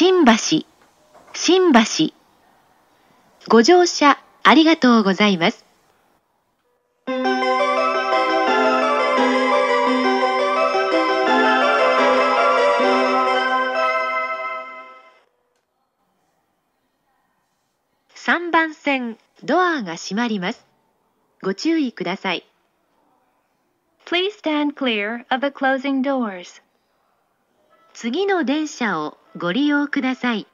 新橋、新橋。ご乗車ありがとうございます。3番線、ドアが閉まります。ご注意ください。Please stand clear of the closing doors. 次の電車をご利用ください。